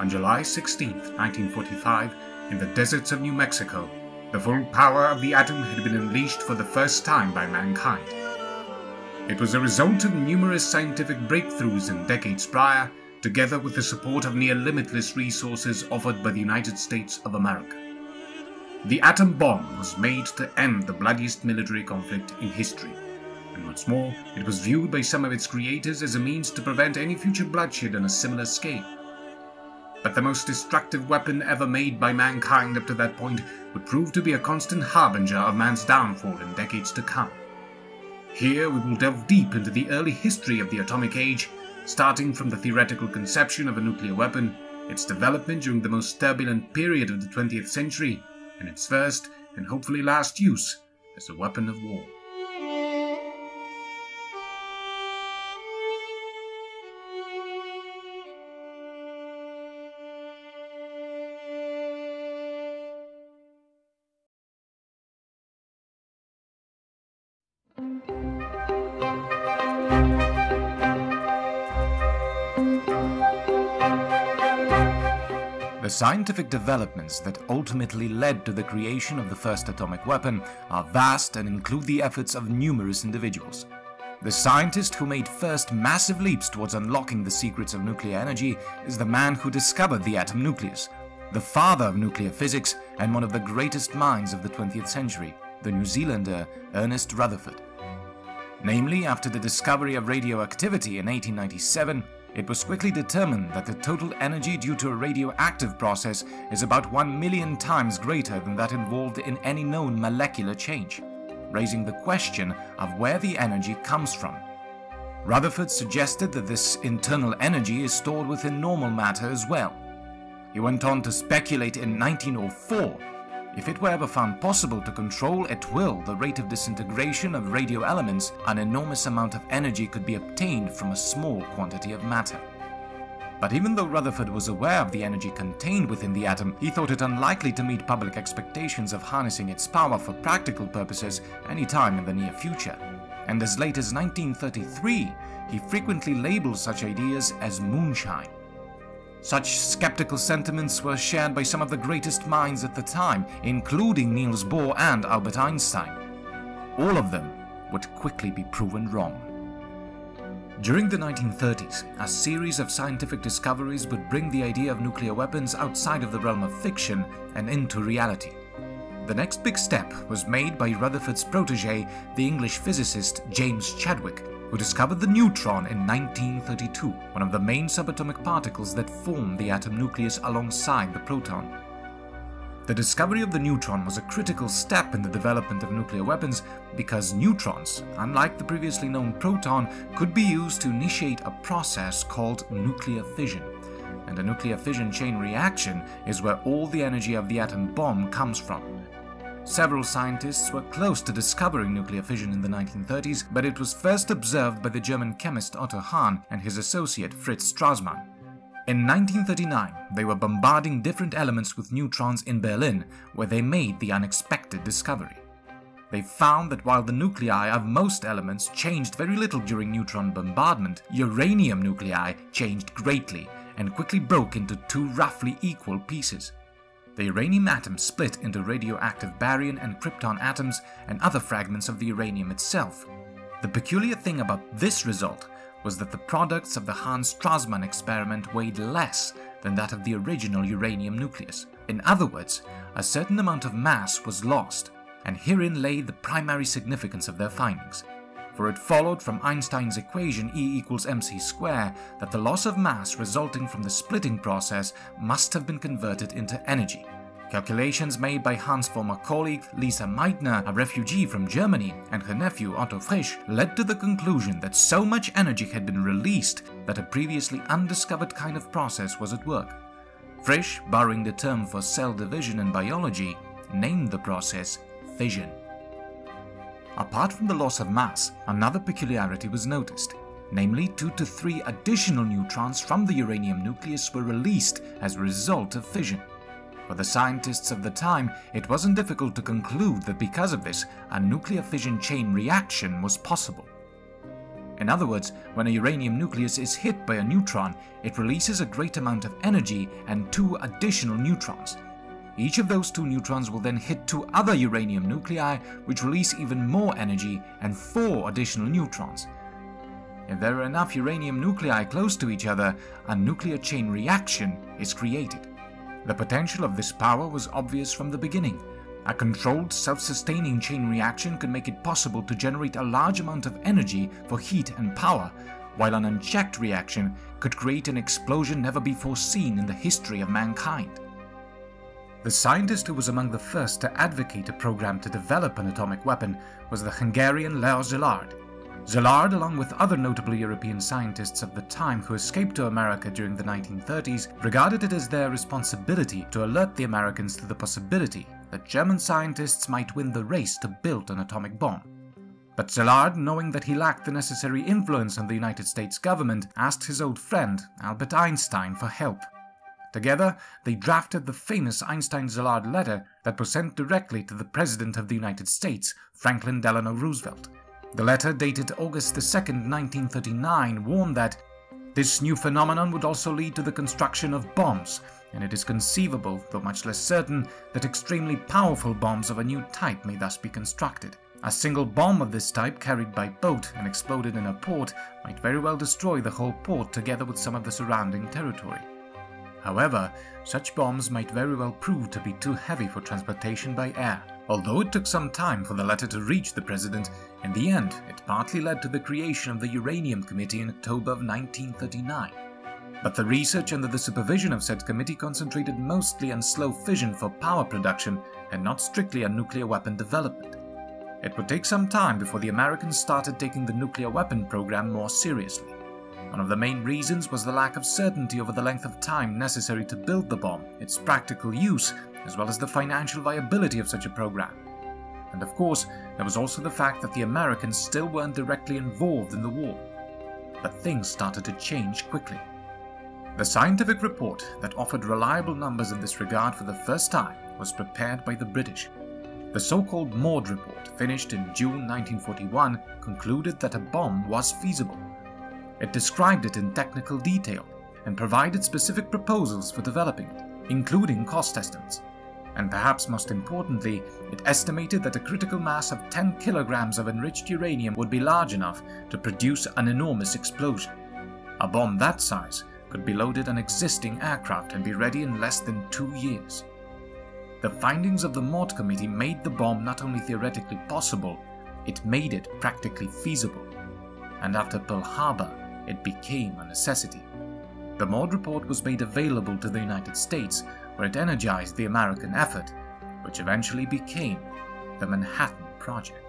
On July 16, 1945, in the deserts of New Mexico, the full power of the atom had been unleashed for the first time by mankind. It was a result of numerous scientific breakthroughs in decades prior, together with the support of near limitless resources offered by the United States of America. The atom bomb was made to end the bloodiest military conflict in history, and what's more, it was viewed by some of its creators as a means to prevent any future bloodshed on a similar scale. But the most destructive weapon ever made by mankind up to that point would prove to be a constant harbinger of man's downfall in decades to come. Here we will delve deep into the early history of the atomic age, starting from the theoretical conception of a nuclear weapon, its development during the most turbulent period of the 20th century, and its first and hopefully last use as a weapon of war. The scientific developments that ultimately led to the creation of the first atomic weapon are vast and include the efforts of numerous individuals. The scientist who made first massive leaps towards unlocking the secrets of nuclear energy is the man who discovered the atom nucleus, the father of nuclear physics and one of the greatest minds of the 20th century, the New Zealander Ernest Rutherford. Namely, after the discovery of radioactivity in 1897, it was quickly determined that the total energy due to a radioactive process is about 1 million times greater than that involved in any known molecular change, raising the question of where the energy comes from. Rutherford suggested that this internal energy is stored within normal matter as well. He went on to speculate in 1904 if it were ever found possible to control at will the rate of disintegration of radio elements, an enormous amount of energy could be obtained from a small quantity of matter. But even though Rutherford was aware of the energy contained within the atom, he thought it unlikely to meet public expectations of harnessing its power for practical purposes any time in the near future. And as late as 1933, he frequently labeled such ideas as moonshine. Such skeptical sentiments were shared by some of the greatest minds at the time, including Niels Bohr and Albert Einstein. All of them would quickly be proven wrong. During the 1930s, a series of scientific discoveries would bring the idea of nuclear weapons outside of the realm of fiction and into reality. The next big step was made by Rutherford's protege, the English physicist James Chadwick, who discovered the neutron in 1932, one of the main subatomic particles that form the atom nucleus alongside the proton. The discovery of the neutron was a critical step in the development of nuclear weapons because neutrons, unlike the previously known proton, could be used to initiate a process called nuclear fission. And a nuclear fission chain reaction is where all the energy of the atom bomb comes from. Several scientists were close to discovering nuclear fission in the 1930s, but it was first observed by the German chemist Otto Hahn and his associate Fritz Strassmann. In 1939, they were bombarding different elements with neutrons in Berlin, where they made the unexpected discovery. They found that while the nuclei of most elements changed very little during neutron bombardment, uranium nuclei changed greatly and quickly broke into two roughly equal pieces. The uranium atom split into radioactive barium and krypton atoms and other fragments of the uranium itself. The peculiar thing about this result was that the products of the Hahn's Strassmann experiment weighed less than that of the original uranium nucleus. In other words, a certain amount of mass was lost, and herein lay the primary significance of their findings. For it followed from Einstein's equation E equals mc square that the loss of mass resulting from the splitting process must have been converted into energy. Calculations made by Hahn's former colleague Lise Meitner, a refugee from Germany, and her nephew Otto Frisch led to the conclusion that so much energy had been released that a previously undiscovered kind of process was at work. Frisch, borrowing the term for cell division in biology, named the process fission. Apart from the loss of mass, another peculiarity was noticed. Namely, two to three additional neutrons from the uranium nucleus were released as a result of fission. For the scientists of the time, it wasn't difficult to conclude that because of this, a nuclear fission chain reaction was possible. In other words, when a uranium nucleus is hit by a neutron, it releases a great amount of energy and two additional neutrons. Each of those two neutrons will then hit two other uranium nuclei, which release even more energy and four additional neutrons. If there are enough uranium nuclei close to each other, a nuclear chain reaction is created. The potential of this power was obvious from the beginning. A controlled, self-sustaining chain reaction could make it possible to generate a large amount of energy for heat and power, while an unchecked reaction could create an explosion never before seen in the history of mankind. The scientist who was among the first to advocate a program to develop an atomic weapon was the Hungarian Leo Szilard. Szilard, along with other notable European scientists of the time who escaped to America during the 1930s, regarded it as their responsibility to alert the Americans to the possibility that German scientists might win the race to build an atomic bomb. But Szilard, knowing that he lacked the necessary influence on the United States government, asked his old friend, Albert Einstein, for help. Together, they drafted the famous Einstein-Szilard letter that was sent directly to the President of the United States, Franklin Delano Roosevelt. The letter, dated August 2, 1939, warned that this new phenomenon would also lead to the construction of bombs, and it is conceivable, though much less certain, that extremely powerful bombs of a new type may thus be constructed. A single bomb of this type carried by boat and exploded in a port might very well destroy the whole port together with some of the surrounding territory. However, such bombs might very well prove to be too heavy for transportation by air. Although it took some time for the letter to reach the president, in the end it partly led to the creation of the Uranium Committee in October of 1939. But the research under the supervision of said committee concentrated mostly on slow fission for power production and not strictly on nuclear weapon development. It would take some time before the Americans started taking the nuclear weapon program more seriously. One of the main reasons was the lack of certainty over the length of time necessary to build the bomb, its practical use, as well as the financial viability of such a program. And of course, there was also the fact that the Americans still weren't directly involved in the war. But things started to change quickly. The scientific report that offered reliable numbers in this regard for the first time was prepared by the British. The so-called Maud report, finished in June 1941, concluded that a bomb was feasible. It described it in technical detail and provided specific proposals for developing it, including cost estimates. And perhaps most importantly, it estimated that a critical mass of 10 kilograms of enriched uranium would be large enough to produce an enormous explosion. A bomb that size could be loaded on existing aircraft and be ready in less than two years. The findings of the Maud Committee made the bomb not only theoretically possible, it made it practically feasible. And after Pearl Harbor, it became a necessity. The Maud report was made available to the United States, where it energized the American effort, which eventually became the Manhattan Project.